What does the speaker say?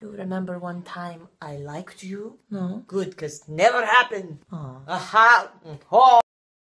You remember one time I liked you? No. Good, cause never happened. Aw. Aha! Oh.